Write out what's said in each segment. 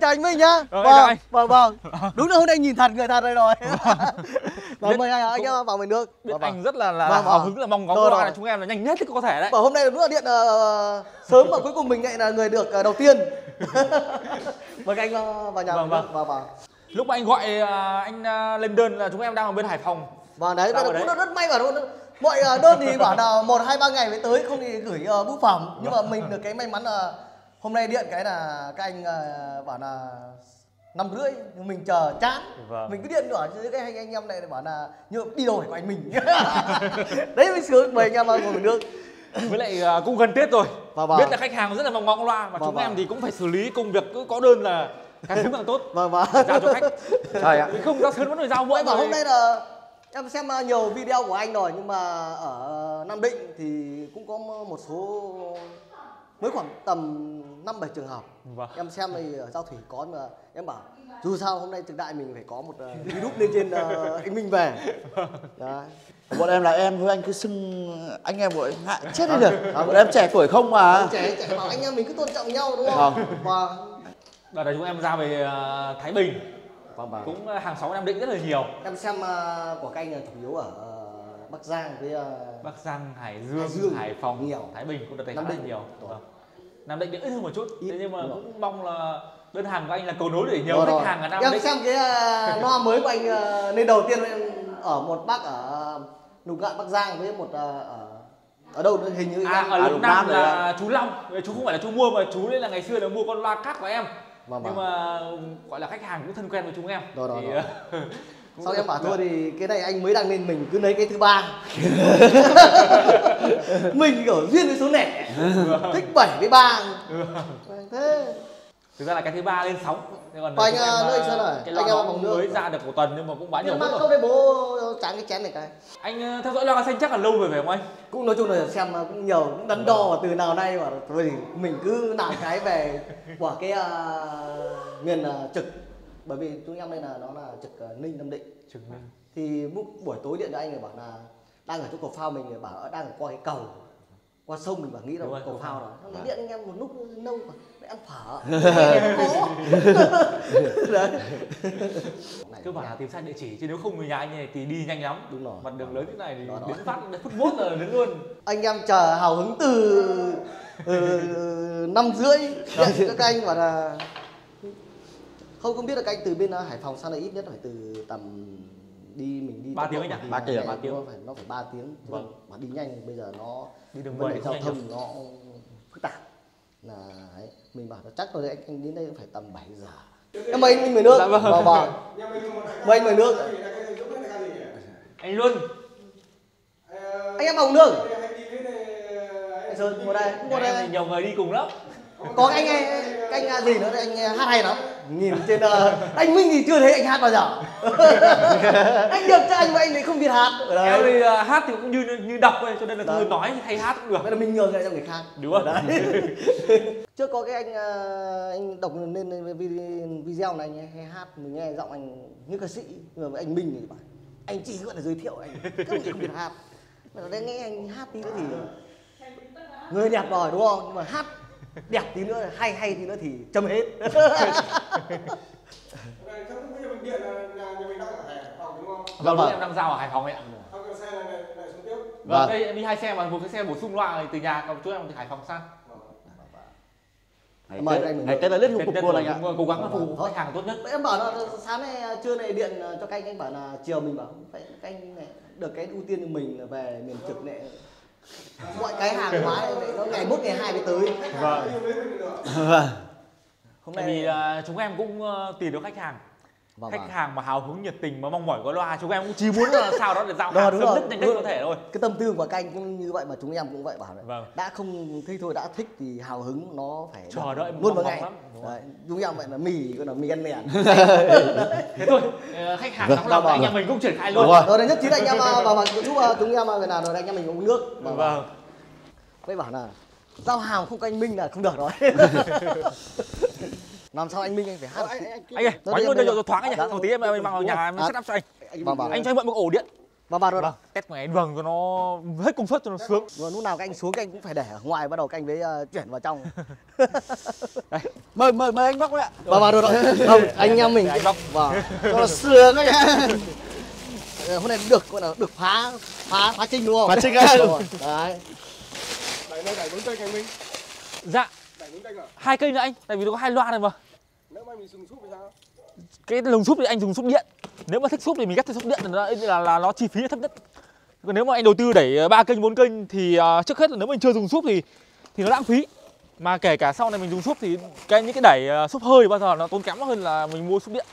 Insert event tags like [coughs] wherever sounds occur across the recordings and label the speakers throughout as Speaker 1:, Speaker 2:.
Speaker 1: chào anh Minh nhá
Speaker 2: Ờ, chào anh.
Speaker 1: vâng [laughs] vâng đúng là hôm nay nhìn thật người thật đây rồi vâng [laughs] mời anh anh em vào mình nước
Speaker 2: biết
Speaker 1: Vâng,
Speaker 2: anh
Speaker 1: vâng.
Speaker 2: rất là là
Speaker 1: Vâng,
Speaker 2: hào
Speaker 1: vâng.
Speaker 2: hứng là mong ngóng là chúng em là nhanh nhất có thể đấy
Speaker 1: Bảo hôm nay đúng là điện ờ, sớm mà cuối cùng mình lại là người được ờ, đầu tiên [laughs] mời anh vào, vào nhà
Speaker 2: Vâng, vâng.
Speaker 1: vâng vâng
Speaker 2: lúc mà anh gọi à, anh à, lên đơn là chúng em đang ở bên Hải Phòng
Speaker 1: Vâng đấy, là cũng
Speaker 2: đấy?
Speaker 1: rất, may luôn. Mọi ờ, đơn thì bảo là một hai ba ngày mới tới không thì gửi uh, bưu phẩm. Nhưng mà mình được cái may mắn là hôm nay điện cái là các anh ờ, bảo là năm rưỡi nhưng mình chờ chán
Speaker 2: Vâng.
Speaker 1: mình cứ điện nữa chứ cái anh anh em này bảo là như đi phải của anh mình [laughs] đấy mới sướng mời anh em vào ngồi mình nước
Speaker 2: với lại à, cũng gần Tết rồi
Speaker 1: Vâng, vâng.
Speaker 2: biết là khách hàng rất là mong ngóng loa và
Speaker 1: Vâng,
Speaker 2: chúng
Speaker 1: vâng.
Speaker 2: em thì cũng phải xử lý công việc cứ có đơn là càng sớm càng tốt
Speaker 1: vâng vâng
Speaker 2: giao cho khách [laughs]
Speaker 3: Trời ạ.
Speaker 2: Không giao sớm vẫn phải giao muộn
Speaker 1: bảo hôm nay là em xem ờ, nhiều video của anh rồi nhưng mà ở Nam Định thì cũng có một số mới khoảng tầm năm bảy trường hợp.
Speaker 2: Vâng.
Speaker 1: em xem thì ở giao thủy có mà em bảo dù sao hôm nay trực đại mình phải có một ờ, [laughs] virus lên trên ờ, anh Minh về. Đấy.
Speaker 3: Bọn em là em thôi anh cứ xưng anh em của anh ngại chết đi được. Bọn em trẻ tuổi không mà.
Speaker 1: Trẻ trẻ bảo anh em mình cứ tôn trọng nhau đúng
Speaker 3: Vâng.
Speaker 1: không và
Speaker 2: đợt này chúng em ra về à, Thái Bình.
Speaker 1: Vâng vâng.
Speaker 2: Cũng à, hàng xóm Nam Định rất là nhiều.
Speaker 1: Em xem ờ, của các anh là chủ yếu ở Bắc Giang với ờ,
Speaker 2: Bắc Giang, Hải Dương,
Speaker 1: Hải Dương,
Speaker 2: Hải Phòng,
Speaker 1: nhiều.
Speaker 2: Thái Bình cũng đợt này
Speaker 1: Nam Định.
Speaker 2: nhiều. Vâng. Nam Định thì ít hơn một chút,
Speaker 1: Ít,
Speaker 2: thế nhưng mà cũng mong là đơn hàng của anh là cầu nối để nhiều khách hàng ở Nam
Speaker 1: em
Speaker 2: Định.
Speaker 1: xem cái uh, [laughs] loa mới của anh ờ, nên đầu tiên em ở một bác ở lục ngạn bắc giang với một ờ, ở ở đâu nữa hình như
Speaker 2: À,
Speaker 1: em
Speaker 2: ở
Speaker 3: À,
Speaker 2: Lục Nam
Speaker 3: Nam
Speaker 2: là chú Long, chú không phải là chú mua mà chú đấy là ngày xưa là mua con loa cát của em.
Speaker 1: Vâng,
Speaker 2: Nhưng
Speaker 1: vâng.
Speaker 2: mà gọi là khách hàng cũng thân quen với chúng em.
Speaker 1: Rồi, rồi,
Speaker 2: Thì,
Speaker 1: rồi. [laughs] sau em bảo thôi thì cái này anh mới đăng lên mình cứ lấy cái thứ ba. [laughs] Mình kiểu duyên với số lẻ thích bảy với ba. Thế.
Speaker 2: Thực ra là cái thứ ba lên sóng. Còn
Speaker 1: anh, nước
Speaker 2: à,
Speaker 1: Sơn
Speaker 2: cái
Speaker 1: anh em bằng nước.
Speaker 2: mới ra được một tuần nhưng mà cũng bán nhiều
Speaker 1: mà
Speaker 2: rồi.
Speaker 1: câu đây bố tráng cái chén này cái.
Speaker 2: Anh à, theo dõi loa xanh chắc là lâu rồi phải không anh?
Speaker 1: cũng nói chung là xem cũng nhiều cũng đắn đo và từ nào nay mà thôi thì mình cứ làm cái về của cái uh, miền à, trực bởi vì chúng em đây là nó là trực à, ninh nam định
Speaker 2: Chứng minh.
Speaker 1: thì lúc buổi tối điện cho anh ấy bảo là đang ở chỗ cầu phao mình thì bảo đang ở qua cái cầu qua sông mình bảo nghĩ là
Speaker 2: Đúng rồi,
Speaker 1: cầu phao rồi
Speaker 3: Vâng.
Speaker 1: điện anh em một lúc lâu mà để ăn phở [laughs] [laughs] đấy
Speaker 2: Cứ bảo là tìm sai địa chỉ chứ nếu không người nhà anh này thì đi nhanh lắm.
Speaker 1: Đúng rồi.
Speaker 2: Mặt đường lớn thế này thì
Speaker 1: Đó, đó.
Speaker 2: đến phát đến phút mốt là đến luôn.
Speaker 1: anh em chờ hào hứng từ ừ, năm rưỡi điện cho các anh bảo là không không biết là các anh từ bên uh, Hải Phòng sang đây ít nhất phải từ tầm đi mình đi
Speaker 2: Ba tiếng anh ạ?
Speaker 3: Ba tiếng,
Speaker 1: phải-
Speaker 2: ba tiếng.
Speaker 1: nó phải nó phải ba tiếng
Speaker 2: Vâng.
Speaker 1: mà đi nhanh bây giờ nó
Speaker 2: Đi đường
Speaker 1: vấn đề giao thông nó phức tạp là ấy, mình bảo là chắc rồi đấy, anh, anh đến đây phải tầm 7 giờ em mời anh mời nước
Speaker 2: Dạ vâng.
Speaker 1: vào vào mời anh mời nước
Speaker 2: Anh luôn.
Speaker 1: anh em vào nước anh Sơn ngồi đây ngồi đây
Speaker 2: nhiều người đi cùng lắm.
Speaker 1: có cái anh cái anh gì nữa đấy, anh hát hay lắm nhìn trên ờ, anh Minh thì chưa thấy anh hát bao giờ. [laughs] Anh được cho anh mà anh lại không biết hát. Ở
Speaker 2: Em
Speaker 1: đây
Speaker 2: thì à, hát thì cũng như như đọc thôi cho nên là
Speaker 1: Đấy.
Speaker 2: thôi nói thay hát cũng được.
Speaker 1: vậy là mình nhường lại cho người khác.
Speaker 2: Đúng không?
Speaker 1: đấy. [laughs] Trước có cái anh ờ, anh đọc lên vi- video này anh ấy hay hát mình nghe giọng anh như ca sĩ nhưng mà anh Minh thì bảo anh chỉ gọi là giới thiệu anh không không biết hát. Mà đây nghe anh hát tí nữa thì người đẹp rồi đúng không? Nhưng mà hát đẹp tí nữa hay hay tí nữa thì châm hết [laughs]
Speaker 2: Vâng,
Speaker 1: vâng.
Speaker 2: em đang giao ở Hải Phòng ấy ạ. Vâng,
Speaker 3: Vâng.
Speaker 2: đây em đi hai xe mà một cái xe bổ sung loa thì từ nhà còn chỗ em thì Hải Phòng sang.
Speaker 3: ngày
Speaker 1: Mời anh mình
Speaker 3: tết là phục
Speaker 2: Tết
Speaker 3: luôn anh ạ
Speaker 2: cố gắng phục vụ
Speaker 1: Thôi.
Speaker 2: khách hàng tốt nhất.
Speaker 1: em bảo là sáng nay trưa này điện cho các anh anh bảo là chiều mình bảo phải các anh này được cái ưu tiên của mình là về miền trực này mọi cái hàng hóa này nó ngày mốt ngày hai mới tới
Speaker 2: Vâng.
Speaker 3: vâng
Speaker 1: hôm
Speaker 2: Tại
Speaker 1: nay
Speaker 2: vì à, chúng em cũng ờ, tìm được khách hàng.
Speaker 1: Vâng,
Speaker 2: khách
Speaker 1: vâng.
Speaker 2: hàng mà hào hứng nhiệt tình mà mong mỏi có loa chúng em cũng chỉ muốn là sao đó để giao hàng [laughs] sớm nhất nhanh nhất có thể thôi.
Speaker 1: cái tâm tư của các anh cũng như vậy mà chúng em cũng vậy bảo này
Speaker 2: Vâng.
Speaker 1: đã không thích thôi đã thích thì hào hứng nó phải
Speaker 2: Chờ đợi
Speaker 1: luôn
Speaker 2: mong
Speaker 1: ngày? Đấy, chúng em vậy là mì gọi là mì ăn liền [laughs]
Speaker 2: Thế thôi, ờ, khách hàng
Speaker 3: Vâng,
Speaker 2: nóng lòng
Speaker 1: vâng.
Speaker 2: anh em mình cũng triển khai luôn.
Speaker 3: Rồi.
Speaker 1: đấy nhất trí anh em vào mặt giúp à, chúng em về nào rồi anh em mình uống nước Vâng,
Speaker 2: Vâng.
Speaker 1: Vậy bảo là giao hàng không có anh Minh là không được rồi. [laughs] Làm sao anh Minh anh phải hát được
Speaker 2: Anh ơi, bánh
Speaker 1: đi
Speaker 2: luôn cho thoáng anh
Speaker 1: Dạ.
Speaker 2: nhỉ. Một tí em em mang vào nhà em
Speaker 1: À.
Speaker 2: set up cho anh.
Speaker 1: Vâng, vâng.
Speaker 2: Anh cho em mượn một ổ điện.
Speaker 1: vào vào rồi
Speaker 2: vâng test ngoài anh vâng cho nó hết công suất cho nó sướng
Speaker 1: Và lúc nào các anh xuống các anh cũng phải để ở ngoài bắt đầu các anh mới uh, chuyển vào trong [laughs]
Speaker 3: mời mời mời anh bóc đấy ạ
Speaker 1: vào vào rồi rồi không anh em mình
Speaker 2: anh bóc.
Speaker 1: vào [laughs] cho nó sướng ấy Ờ, hôm nay được gọi là được phá phá phá trinh đúng không
Speaker 3: Phá trinh.
Speaker 1: Đúng đấy
Speaker 4: Đẩy này đẩy bốn kênh anh Minh
Speaker 2: dạ Hai cây nữa anh tại vì nó có hai loa này mà.
Speaker 4: Nếu mà mình dùng súp thì sao?
Speaker 2: cái lồng súp thì anh dùng súp điện. Nếu mà thích súp thì mình ghép thêm súp điện là, là là nó chi phí thấp nhất. Còn nếu mà anh đầu tư đẩy ba kênh bốn kênh thì uh, trước hết là nếu mình chưa dùng súp thì thì nó lãng phí. Mà kể cả sau này mình dùng súp thì cái những cái đẩy uh, súp hơi bao giờ nó tốn kém hơn là mình mua súp điện.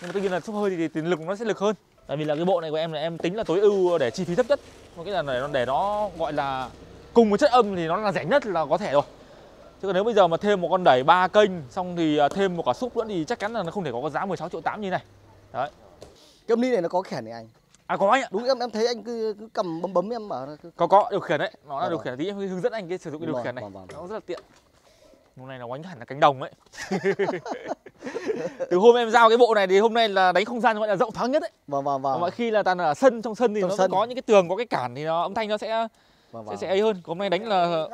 Speaker 2: Nhưng mà tất nhiên là súp hơi thì tiền lực nó sẽ lực hơn. Tại vì là cái bộ này của em là em tính là tối ưu để chi phí thấp nhất. Một cái là để nó để nó gọi là cùng với chất âm thì nó là rẻ nhất là có thể rồi chứ còn nếu bây giờ mà thêm một con đẩy ba kênh xong thì à, thêm một cả xúc nữa thì chắc chắn là nó không thể có cái giá 16 triệu 8 như này. Đấy.
Speaker 1: Cái âm ly này nó có khẻn này anh?
Speaker 2: À có anh ạ.
Speaker 1: Đúng em em thấy anh cứ, cứ cầm bấm bấm em bảo là cứ
Speaker 2: có có điều khiển đấy. Nó là
Speaker 1: Vâng,
Speaker 2: điều
Speaker 1: vâng.
Speaker 2: khiển tí em hướng dẫn anh cái sử dụng cái điều
Speaker 1: Vâng,
Speaker 2: khiển này.
Speaker 1: vâng, vâng.
Speaker 2: nó rất là tiện. Hôm nay nó oánh hẳn là cánh đồng ấy [laughs] từ hôm em giao cái bộ này thì hôm nay là đánh không gian gọi là rộng thoáng nhất ấy
Speaker 1: vâng vâng vâng.
Speaker 2: Mọi khi là toàn ở sân trong sân thì
Speaker 1: Trong
Speaker 2: nó
Speaker 1: sân.
Speaker 2: có những cái tường có cái cản thì nó âm thanh nó sẽ
Speaker 1: vâng,
Speaker 2: sẽ,
Speaker 1: vâng.
Speaker 2: sẽ ấy hơn. Còn hôm nay đánh là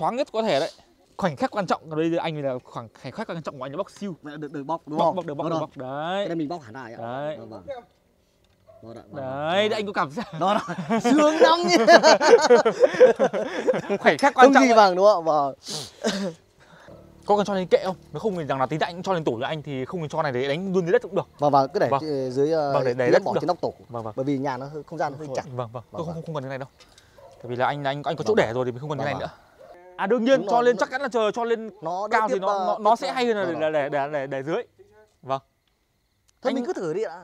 Speaker 2: Thoáng nhất có thể đấy. Khoảnh khắc quan trọng ở đây anh là khoảng khoảnh khắc quan trọng của anh là bóc siêu.
Speaker 1: Là được được bóc đúng không?
Speaker 2: bóc được bóc
Speaker 1: Vâng
Speaker 2: được
Speaker 1: rồi.
Speaker 2: bóc. Đấy.
Speaker 1: Cái này mình bóc hẳn lại
Speaker 2: Đấy.
Speaker 1: vâng vâng.
Speaker 4: Tiếp em
Speaker 1: Vâng ạ, vâng,
Speaker 2: đấy anh có cảm giác
Speaker 1: vâng. đó đó. [laughs] sướng lắm nhỉ? [laughs]
Speaker 2: Khoảnh khắc quan
Speaker 1: không
Speaker 2: trọng
Speaker 1: gì bằng đúng không? Vâng. [coughs]
Speaker 2: Có cần cho lên kệ không? Nếu không thì rằng là tí anh cho lên tủ cho anh thì không thì cho này để đánh luôn dưới đất cũng được.
Speaker 1: Vâng vâng cứ để
Speaker 2: Vâng.
Speaker 1: chị- dưới uh,
Speaker 2: Vâng, để- để đất
Speaker 1: bỏ trên nóc tủ.
Speaker 2: Vâng vâng.
Speaker 1: Bởi vì nhà nó hơi, không gian nó hơi chặt.
Speaker 2: vâng vâng.
Speaker 1: Vâng,
Speaker 2: không
Speaker 1: vâng.
Speaker 2: không cần cái này đâu. Tại vì là anh anh anh có chỗ
Speaker 1: Vâng,
Speaker 2: để rồi thì mình không cần cái này
Speaker 1: Vâng,
Speaker 2: nữa à đương nhiên cho lên chắc chắn là chờ cho lên
Speaker 1: nó
Speaker 2: cao thì nó nó, nó sẽ hay hơn là để để để để, dưới. Vâng.
Speaker 1: Thôi
Speaker 2: Anh-
Speaker 1: mình cứ thử đi ạ.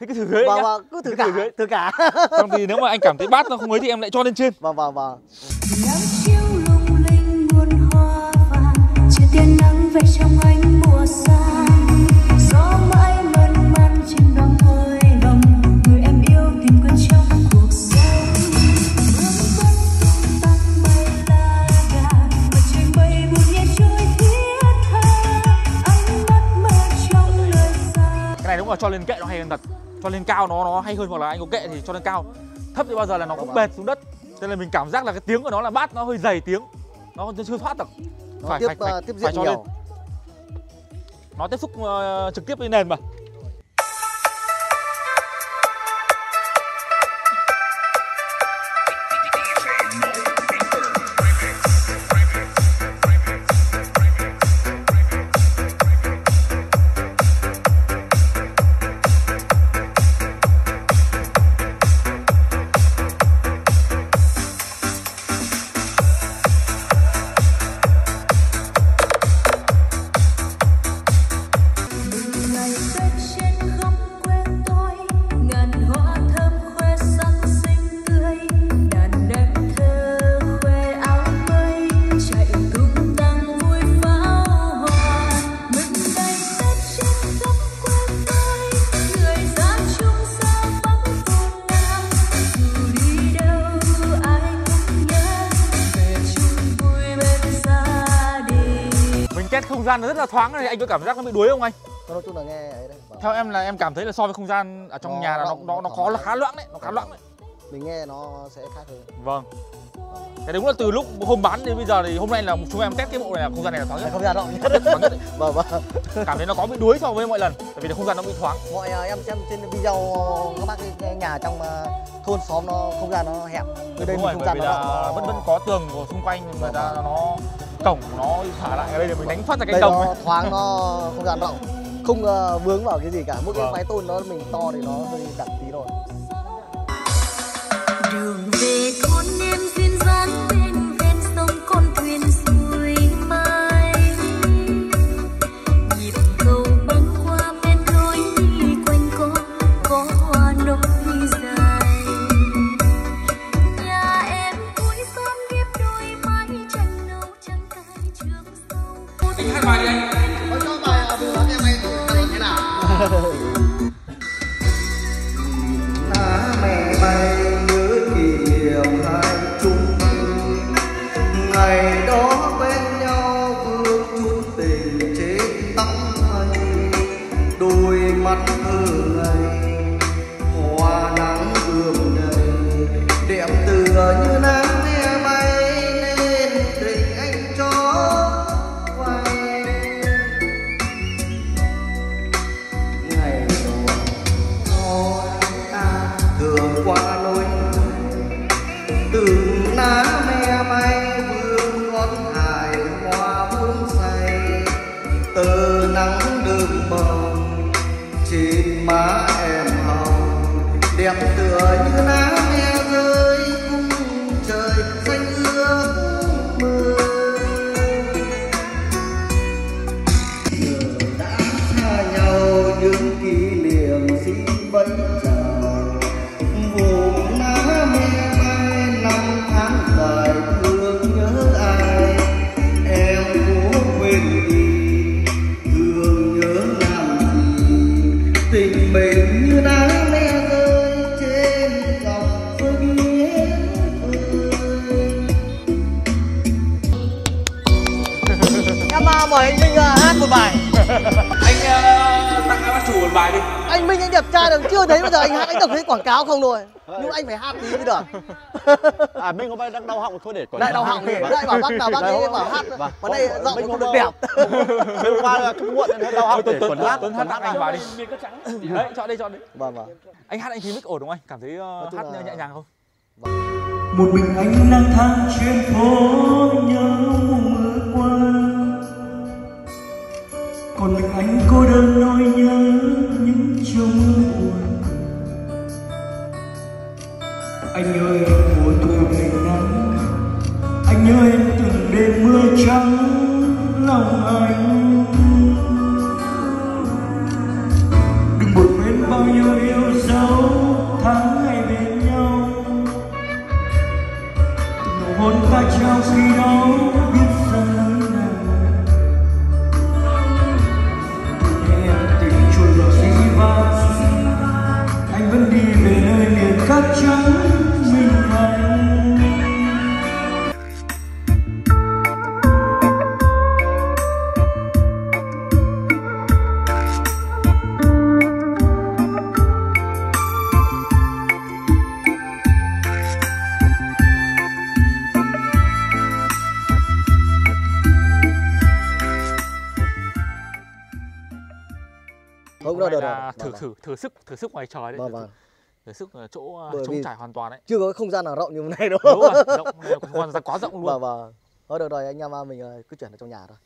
Speaker 2: Thế cái thử dưới
Speaker 1: vâng
Speaker 2: nhá.
Speaker 1: vâng cứ thử
Speaker 2: Cứ
Speaker 1: cả
Speaker 2: thử dưới.
Speaker 1: thử cả. [laughs]
Speaker 2: Xong thì nếu mà anh cảm thấy bát nó không ấy thì em lại cho lên trên.
Speaker 1: Vâng vâng vâng.
Speaker 5: Nắng chiếu lung linh muôn hoa vàng chia tia nắng về trong ánh mùa xa
Speaker 2: là cho lên kệ nó hay hơn thật. Cho lên cao nó nó hay hơn hoặc là anh có kệ thì cho lên cao. Thấp thì bao giờ là nó cũng bệt xuống đất. Cho nên mình cảm giác là cái tiếng của nó là bát nó hơi dày tiếng. Nó chưa thoát được.
Speaker 1: Nó
Speaker 2: phải
Speaker 1: tiếp
Speaker 2: phải phải,
Speaker 1: ờ, tiếp
Speaker 2: phải
Speaker 1: diện
Speaker 2: cho lên.
Speaker 1: Nhiều
Speaker 2: nó tiếp xúc ờ, trực tiếp với nền mà gian nó rất là thoáng này anh có cảm giác nó bị đuối không anh?
Speaker 1: Nói chung là nghe ấy đấy vâng.
Speaker 2: theo em là em cảm thấy là so với không gian ở trong
Speaker 1: Nó
Speaker 2: nhà là nó nó
Speaker 1: nó thoải
Speaker 2: là khá loãng đấy nó khá loãng đấy.
Speaker 1: Mình nghe nó sẽ khác hơn.
Speaker 2: Vâng. Cái đúng là từ lúc hôm bán đến bây giờ thì hôm nay là chúng em test cái bộ này là không gian này là thoáng nhất.
Speaker 1: Không gian rộng. Nhất
Speaker 2: thoáng nhất [laughs]
Speaker 1: vâng vâng.
Speaker 2: Cảm thấy nó có bị đuối so với mọi lần tại vì là không gian nó bị thoáng.
Speaker 1: Mọi ờ, em xem trên video các bác cái nhà trong ờ, thôn xóm nó không gian nó hẹp. Ở đây
Speaker 2: đúng rồi
Speaker 1: không gian nó
Speaker 2: là vẫn vẫn có tường của xung quanh người ta nó cổng nó thả lại ở đây để mình đánh phát ra
Speaker 1: đây
Speaker 2: cánh đồng
Speaker 1: nó
Speaker 2: ấy.
Speaker 1: thoáng nó không gian rộng không ờ, vướng vào cái gì cả mỗi cái
Speaker 2: Vâng.
Speaker 1: mái tôn nó mình to thì nó hơi đặc tí thôi
Speaker 5: đường về thôn em duyên dáng
Speaker 6: mắt
Speaker 1: bài
Speaker 2: đi.
Speaker 1: Anh Minh anh đẹp trai được chưa thấy bao giờ anh hát anh đọc thấy quảng cáo không rồi nhưng anh phải hát tí mới được.
Speaker 3: À Minh hôm nay đang đau họng thôi để
Speaker 1: lại đau họng thì lại bảo bác nào bác ấy bảo hát.
Speaker 3: Vâng.
Speaker 1: mà đây giọng không được đẹp. [laughs]
Speaker 3: Hôm qua là cứ muộn nên đau họng để
Speaker 2: Tuấn
Speaker 3: hát.
Speaker 2: Tuấn hát anh bài đi. Đấy chọn đi chọn đi.
Speaker 1: Vâng vâng.
Speaker 2: Anh hát anh khí mic ổn đúng không anh? Cảm thấy
Speaker 1: chung
Speaker 2: hát nhẹ nhàng không?
Speaker 7: Một mình anh lang thang trên phố nhớ mùa còn mình anh cô đơn nỗi nhớ những chiều mưa buồn. Anh ơi, mùa thu ngày nắng. Anh ơi em từng đêm mưa trắng lòng anh. Đừng buồn bên bao nhiêu yêu dấu tháng ngày bên nhau. Nụ hôn ta trao khi đó
Speaker 2: thử
Speaker 1: Vâng,
Speaker 2: sức thử sức ngoài trời đấy
Speaker 1: vâng
Speaker 2: thử,
Speaker 1: vâng.
Speaker 2: thử sức ở chỗ uh,
Speaker 1: Bởi
Speaker 2: trống trải hoàn toàn đấy.
Speaker 1: chưa có cái không gian nào rộng như thế này đâu.
Speaker 2: Đúng rồi rộng [laughs] hoàn toàn quá rộng luôn.
Speaker 1: Vâng vâng. Thôi được rồi anh em à, mình à, cứ chuyển ở trong nhà thôi.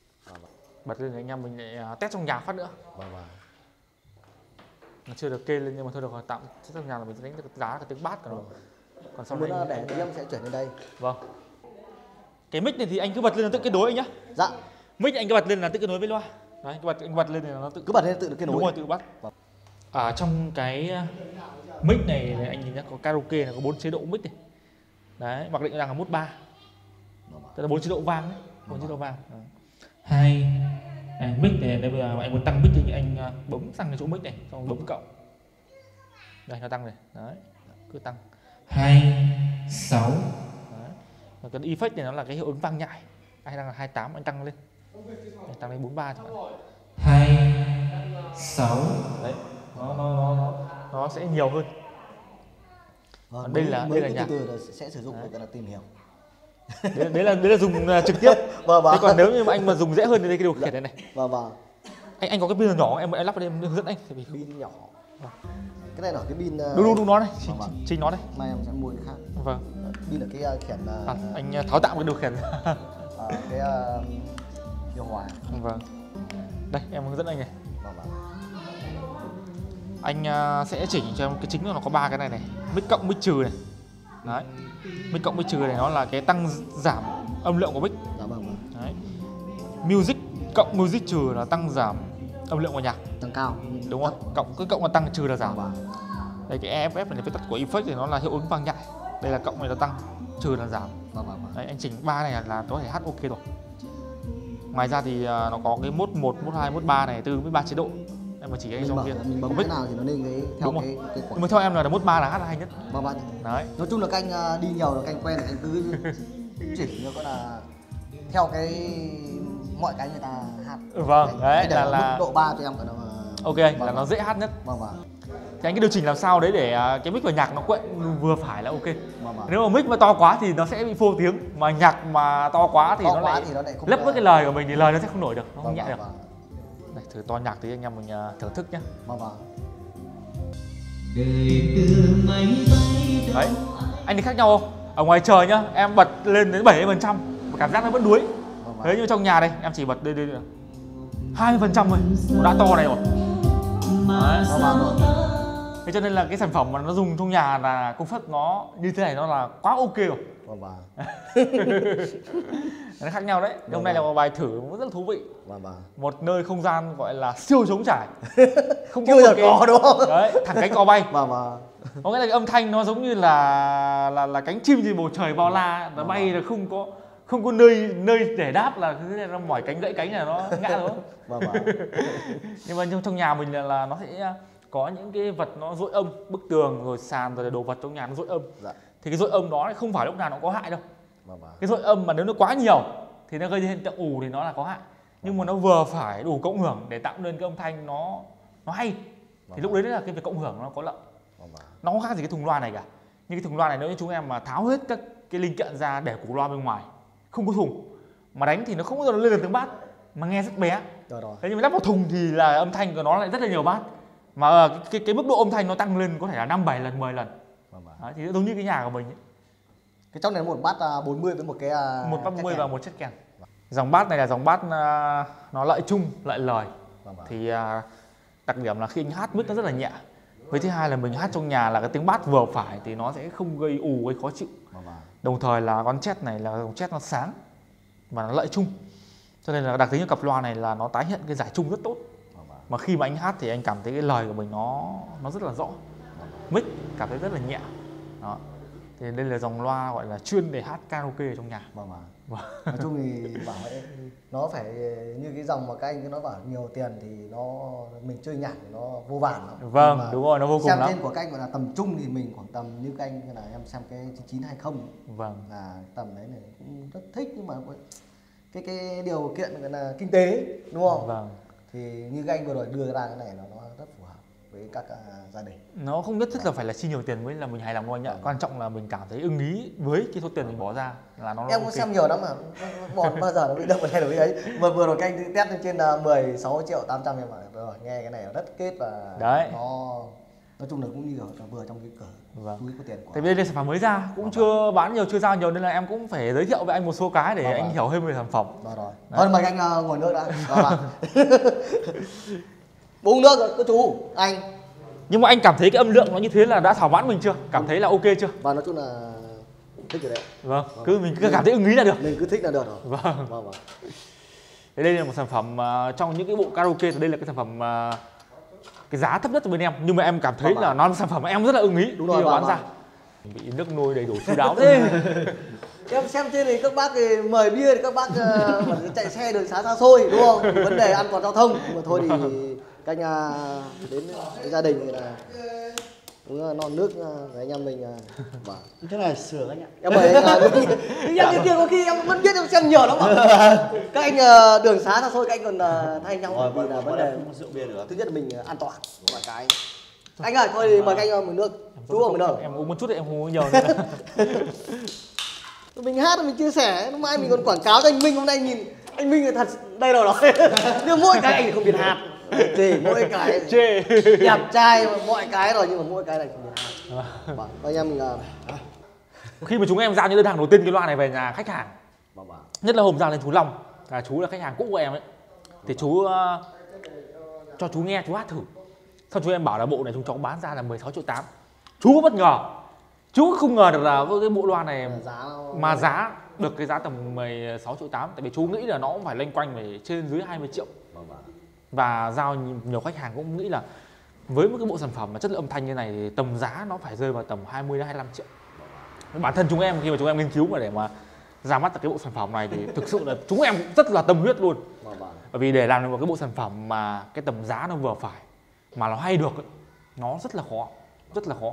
Speaker 2: Bật lên anh em mình lại test trong nhà phát nữa.
Speaker 1: Vâng vâng.
Speaker 2: Nó chưa được kê lên nhưng mà thôi được rồi tạm test trong nhà là mình sẽ đánh được giá cả tiếng bát cả rồi còn sau
Speaker 1: muốn
Speaker 2: này
Speaker 1: à, để thì em sẽ chuyển lên đây.
Speaker 2: Vâng. Cái mic này thì anh cứ bật lên là tự kết nối anh nhá.
Speaker 1: Dạ.
Speaker 2: Mic anh cứ bật lên là tự kết nối với loa. Đấy cứ bật anh bật lên thì nó tự
Speaker 1: cứ bật lên tự được kết nối.
Speaker 2: đúng rồi tự bắt
Speaker 1: Vâng.
Speaker 2: À, trong cái uh, mic này này, anh nhìn nhá có karaoke này có bốn chế độ mic này. Đấy mặc định rằng là mút ba. Tức là bốn chế độ vang đấy bốn chế độ vang. Đấy. hai à, mic này bây giờ anh muốn tăng mic thì anh à, bấm tăng cái chỗ mic này xong bấm cộng đây nó tăng này. Đấy cứ tăng. Hai sáu. Và cái effect này nó là cái hiệu ứng vang nhại. Anh đang là 28 anh tăng lên. Anh tăng lên 43 chẳng hạn. Hai sáu. Đấy nó nó nó nó, nó sẽ nhiều hơn.
Speaker 1: Vâng,
Speaker 2: Đây là- đây là nhạc.
Speaker 1: từ là sẽ sử dụng để là tìm hiểu.
Speaker 2: Đấy, đấy là đấy là dùng à, trực tiếp. [laughs]
Speaker 1: Vâng vâng.
Speaker 2: Thế còn nếu như mà anh mà dùng dễ hơn thì đây cái điều khiển này này.
Speaker 1: Vâng vâng.
Speaker 2: Anh anh có cái pin nhỏ em em lắp vào đây em hướng dẫn anh thì
Speaker 1: pin nhỏ. Cái này là cái pin
Speaker 2: đúng đúng đúng nó đây. Chính,
Speaker 1: Vâng, vâng.
Speaker 2: chính nó đây.
Speaker 1: Mai em sẽ mua cái khác.
Speaker 2: Vâng.
Speaker 1: Pin là cái à, khiển à,
Speaker 2: à, anh tháo tạm cái điều khiển.
Speaker 1: à, cái à, điều hòa.
Speaker 2: Vâng. Đây em hướng dẫn anh này.
Speaker 1: Vâng vâng
Speaker 2: anh à, sẽ chỉnh cho em cái chính là nó có ba cái này này. Mic cộng mic trừ này. Đấy. Mic cộng mic trừ này nó là cái tăng giảm âm lượng của mic.
Speaker 1: Dạ vâng
Speaker 2: đấy. Music cộng music trừ là tăng giảm âm lượng của nhạc.
Speaker 1: Tăng cao.
Speaker 2: Đúng không? Cộng cứ cộng là tăng trừ là giảm.
Speaker 1: Vâng
Speaker 2: đây cái EFF này viết tắt của effect thì nó là hiệu ứng vang nhại đây là cộng này là tăng trừ là giảm.
Speaker 1: Vâng vâng vâng
Speaker 2: đấy anh chỉnh ba này là có thể hát ok rồi. Ngoài ra thì à, nó có cái mốt 1, mốt 2, mốt 3 này từ với ba chế độ em mà chỉ anh
Speaker 1: mở
Speaker 2: kia
Speaker 1: mình bấm cái nào thì nó lên cái theo cái cái
Speaker 2: nhưng mà theo em là mốt 3 là hát là hay nhất.
Speaker 1: Vâng vâng
Speaker 2: đấy.
Speaker 1: Nói chung là các anh à, đi nhiều là các anh quen là các anh cứ [laughs] chỉnh nó gọi là theo cái mọi cái người ta hát.
Speaker 2: Vâng, đấy
Speaker 1: để
Speaker 2: là-
Speaker 1: mức độ 3 cho em cả là
Speaker 2: ok anh
Speaker 1: Vâng,
Speaker 2: là nó dễ hát nhất.
Speaker 1: Vâng vâng
Speaker 2: thì anh cứ điều chỉnh làm sao đấy để à, cái mic và nhạc nó quậy vừa phải là ok.
Speaker 1: Vâng vâng
Speaker 2: nếu mà mic mà to quá thì nó sẽ bị phô tiếng mà nhạc mà to quá thì
Speaker 1: To
Speaker 2: nó
Speaker 1: quá
Speaker 2: lại
Speaker 1: thì nó lại
Speaker 2: lấp với cái lời của mình thì lời nó sẽ không nổi được nó không
Speaker 1: vâng
Speaker 2: nhẹ
Speaker 1: vâng
Speaker 2: được.
Speaker 1: vâng
Speaker 2: thử to nhạc thì anh em mình à, thưởng thức nhé
Speaker 1: vâng vâng
Speaker 2: đấy anh thì khác nhau không? Ở ngoài trời nhá em bật lên đến 70 phần trăm cảm giác nó vẫn đuối.
Speaker 1: Vâng
Speaker 2: thế
Speaker 1: vâng
Speaker 2: nhưng trong nhà đây em chỉ bật đây đây. 20 phần trăm thôi đã to này rồi. Đấy.
Speaker 1: Vâng,
Speaker 2: thế cho nên là cái sản phẩm mà nó dùng trong nhà là công suất nó như thế này nó là quá ok rồi.
Speaker 1: Vâng vâng
Speaker 2: nó khác nhau đấy. Hôm nay là một bài thử rất là thú vị.
Speaker 1: Vâng vâng
Speaker 2: một nơi không gian gọi là siêu trống trải. [laughs] Không
Speaker 1: bao giờ
Speaker 2: cái-
Speaker 1: có đúng không?
Speaker 2: Đấy thẳng cánh cò bay.
Speaker 1: Vâng vâng
Speaker 2: có nghĩa là cái âm thanh nó giống như là là là cánh chim trên bầu trời bao la nó bay là không có không có nơi nơi để đáp là cứ thế này nó mỏi cánh gãy cánh là nó ngã rồi
Speaker 1: vâng vâng [laughs]
Speaker 2: nhưng mà trong trong nhà mình là, là nó sẽ có những cái vật nó dội âm bức tường rồi sàn rồi đồ vật trong nhà nó dội âm.
Speaker 1: Dạ.
Speaker 2: Thì cái dội âm đó không phải lúc nào nó có hại đâu.
Speaker 1: Vâng vâng
Speaker 2: cái dội âm mà nếu nó quá nhiều thì nó gây ra hiện tượng ù thì nó là có hại. Nhưng mà nó vừa phải đủ cộng hưởng để tạo nên cái âm thanh nó nó hay. Thì lúc đấy là cái việc cộng hưởng nó có lợi. Nó không khác gì cái thùng loa này cả. Nhưng cái thùng loa này nếu như chúng em mà tháo hết các cái linh kiện ra để củ loa bên ngoài không có thùng mà đánh thì nó không bao giờ nó lên được tiếng bát mà nghe rất bé.
Speaker 1: Rồi rồi.
Speaker 2: Thế nhưng mà lắp vào thùng thì là âm thanh của nó lại rất là nhiều bát mà ờ, cái, cái, cái mức độ âm thanh nó tăng lên có thể là năm bảy lần 10 lần.
Speaker 1: Vâng
Speaker 2: Đấy, thì giống như cái nhà của mình ấy.
Speaker 1: cái trong này một bát à, 40 với một cái à,
Speaker 2: một bát
Speaker 1: chắc
Speaker 2: mươi
Speaker 1: kèn.
Speaker 2: và một chất kèn. Dòng bát này là dòng bát à, nó lợi chung lợi lời.
Speaker 1: Vâng
Speaker 2: thì à, đặc điểm là khi anh hát mic nó rất là nhẹ. Với thứ hai là mình hát trong nhà là cái tiếng bát vừa phải thì nó sẽ không gây ù gây khó chịu.
Speaker 1: Vâng
Speaker 2: đồng thời là con chét này là con chét nó sáng và nó lợi chung. Cho nên là đặc tính của cặp loa này là nó tái hiện cái giải chung rất tốt mà khi mà anh hát thì anh cảm thấy cái lời của mình nó nó rất là rõ. Mic cảm thấy rất là nhẹ. Đó. Thì đây là dòng loa gọi là chuyên để hát karaoke ở trong nhà.
Speaker 1: Vâng vâng. Nói chung thì bảo ấy, nó phải như cái dòng mà các anh nói bảo nhiều tiền thì nó mình chơi nhạc thì nó vô vàn lắm.
Speaker 2: Vâng, đúng rồi, nó vô cùng
Speaker 1: xem
Speaker 2: lắm.
Speaker 1: trên của các anh gọi là tầm trung thì mình khoảng tầm như các anh là em xem cái 9920
Speaker 2: vâng.
Speaker 1: Là tầm đấy này cũng rất thích nhưng mà cái cái điều kiện gọi là kinh tế đúng không?
Speaker 2: Vâng
Speaker 1: thì như các anh vừa rồi đưa ra cái này nó nó rất phù hợp với các à, gia đình.
Speaker 2: Nó không nhất thiết là phải là chi nhiều tiền mới là mình hài lòng đâu anh ạ. Quan trọng là mình cảm thấy ưng ý với cái số tiền mình bỏ ra là nó
Speaker 1: em cũng xem nhiều lắm mà bọn bao giờ nó bị động được cái ấy. Mà vừa rồi các anh test lên trên à, 16 triệu 800 em bảo rồi nghe cái này nó rất kết và
Speaker 2: Đấy.
Speaker 1: nó nói chung là cũng như là vừa trong cái cửa
Speaker 2: Vâng.
Speaker 1: túi có tiền của
Speaker 2: Tại vì đây là sản phẩm mới ra cũng chưa bán nhiều chưa ra nhiều nên là em cũng phải giới thiệu với anh một số cái để
Speaker 1: Vâng,
Speaker 2: anh
Speaker 1: vâng.
Speaker 2: hiểu thêm về sản phẩm.
Speaker 1: Rồi. Rồi thôi mời anh à, ngồi nước đã. Là. [laughs] uống nước rồi cô chú anh.
Speaker 2: Nhưng mà anh cảm thấy cái âm lượng nó như thế là đã thỏa mãn mình chưa? Cảm thấy là ok chưa?
Speaker 1: Và nói chung là thích rồi đấy.
Speaker 2: Vâng cứ mình cứ cảm thấy ưng ý là được.
Speaker 1: Mình cứ thích là được rồi.
Speaker 2: Vâng.
Speaker 1: Vâng vâng
Speaker 2: đây là một sản phẩm à, trong những cái bộ karaoke thì đây là cái sản phẩm à, cái giá thấp nhất của bên em. Nhưng mà em cảm thấy
Speaker 1: Vâng
Speaker 2: là nó sản phẩm em rất là ưng ý.
Speaker 1: Đúng
Speaker 2: khi
Speaker 1: rồi,
Speaker 2: mà
Speaker 1: vâng,
Speaker 2: bán ra.
Speaker 1: vâng.
Speaker 2: bị nước nôi đầy đủ chu đáo. Thế [laughs]
Speaker 1: em xem trên thì các bác thì mời bia thì các bác ờ, vẫn chạy xe đường xá xa xôi đúng không? Vấn đề an toàn giao thông. Mà thôi thì các anh à, đến gia đình thì là là non nước với anh em mình à, [laughs] bảo.
Speaker 3: Thế này sửa anh ạ.
Speaker 1: Em mời [laughs] anh à, nhưng em như kia có khi em vẫn biết em xem nhiều lắm ạ. [laughs] Các anh à, đường xá xa xôi các anh còn thay nhau. Vì là vấn đề
Speaker 3: rượu bia được
Speaker 1: thứ nhất là mình an toàn mọi cái. Anh ơi thôi mời các anh một nước. Chú uống một nước
Speaker 2: em uống một chút em không uống nhiều nữa.
Speaker 1: Mình hát rồi mình chia sẻ. Lúc mai mình còn quảng cáo cho anh Minh hôm nay nhìn anh Minh là thật đây rồi rồi. Nhưng mỗi cái anh không biết hát chỉ mỗi cái [laughs]
Speaker 2: chê.
Speaker 1: đẹp trai mọi cái rồi nhưng mà mỗi cái này không hát vâng. Anh em mình là
Speaker 2: khi mà chúng em giao những đơn hàng đầu tiên cái loa này về nhà khách hàng
Speaker 1: bảo bảo
Speaker 2: nhất là hôm giao lên chú Long là chú là khách hàng cũ của em ấy thì chú ờ, cho chú nghe chú hát thử. Sau chú em bảo là bộ này chúng cháu bán ra là 16 triệu 8 chú bất ngờ. Chú không ngờ được là với cái bộ loa này
Speaker 1: giá
Speaker 2: mà giá được cái giá tầm 16 triệu 8 tại vì chú nghĩ là nó cũng phải loanh quanh về trên dưới 20 triệu và giao nhiều khách hàng cũng nghĩ là với một cái bộ sản phẩm mà chất lượng âm thanh như này thì tầm giá nó phải rơi vào tầm 20 đến 25 triệu. Bản thân chúng em khi mà chúng em nghiên cứu mà để mà ra mắt được cái bộ sản phẩm này thì [laughs] thực sự là chúng em cũng rất là tâm huyết luôn.
Speaker 1: Bảo bảo
Speaker 2: bởi vì để làm được một cái bộ sản phẩm mà cái tầm giá nó vừa phải mà nó hay được ấy, nó rất là khó rất là khó.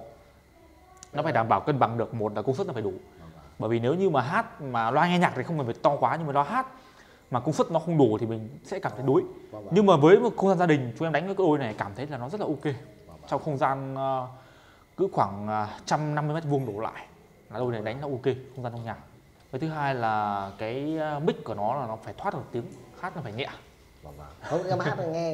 Speaker 2: Nó phải đảm bảo cân bằng được một là công suất nó phải đủ. Bởi vì nếu như mà hát mà loa nghe nhạc thì không cần phải to quá nhưng mà loa hát mà công suất nó không đủ thì mình sẽ cảm thấy đuối. Nhưng mà với một không gian gia đình chúng em đánh cái đôi này cảm thấy là nó rất là ok. Trong không gian ờ, cứ khoảng ờ, 150 mét vuông đổ lại là đôi này đánh là ok không gian trong nhà. Với thứ hai là cái ờ, mic của nó là nó phải thoát được tiếng hát nó phải nhẹ.
Speaker 1: Không em hát nghe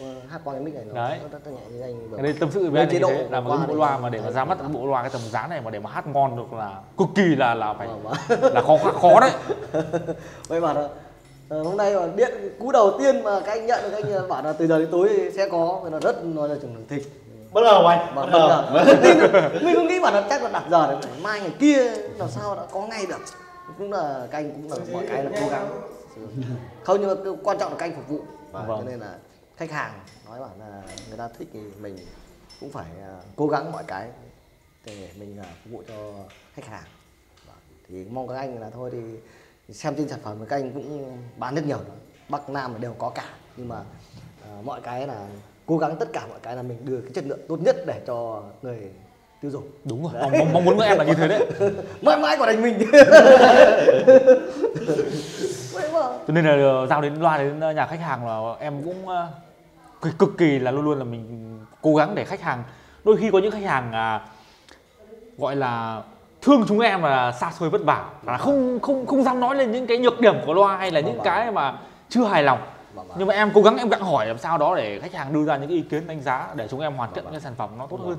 Speaker 1: ờ, hát qua cái mic này nó
Speaker 2: Đấy.
Speaker 1: nó rất nhẹ như anh
Speaker 2: cái đây tâm sự với
Speaker 1: Với
Speaker 2: anh
Speaker 1: chế độ
Speaker 2: là một bộ loa mà để mà ra mắt bộ loa cái tầm giá này mà để mà hát ngon được là cực kỳ là là phải
Speaker 1: Vâng, vâng.
Speaker 2: là khó khó đấy. [laughs]
Speaker 1: Vậy mà Ờ, hôm nay mà điện cú đầu tiên mà các anh nhận được các anh bảo là từ giờ đến tối sẽ có nên là rất nói là chừng thích
Speaker 3: bất ngờ anh
Speaker 1: bất ngờ. mình, mình cũng nghĩ bảo là chắc là đặt giờ để mai ngày kia làm sao đã có ngay được cũng là các anh cũng là mọi cái là cố gắng không nhưng mà cái quan trọng là các anh phục vụ
Speaker 2: Vâng.
Speaker 1: cho nên là khách hàng nói bảo là người ta thích thì mình cũng phải à, cố gắng mọi cái để mình à, phục vụ cho khách hàng Vâng. thì mong các anh là thôi thì xem trên sản phẩm thì các anh cũng bán rất nhiều. Bắc nam là đều có cả. Nhưng mà à, mọi cái là cố gắng tất cả mọi cái là mình đưa cái chất lượng tốt nhất để cho người tiêu dùng.
Speaker 2: Đúng rồi. Mong, mong, mong muốn của em là như thế đấy. [laughs]
Speaker 1: Mãi mãi còn đánh mình
Speaker 2: cho nên là ờ, giao đến loa đến nhà khách hàng là em cũng ờ, cực, cực kỳ là luôn luôn là mình cố gắng để khách hàng đôi khi có những khách hàng à, gọi là thương chúng em là xa xôi vất vả. Là không không không dám nói lên những cái nhược điểm của loa hay là những cái mà chưa hài lòng. Nhưng mà em cố gắng em gặng hỏi làm sao đó để khách hàng đưa ra những ý kiến đánh giá để chúng em hoàn thiện cái sản phẩm nó tốt hơn.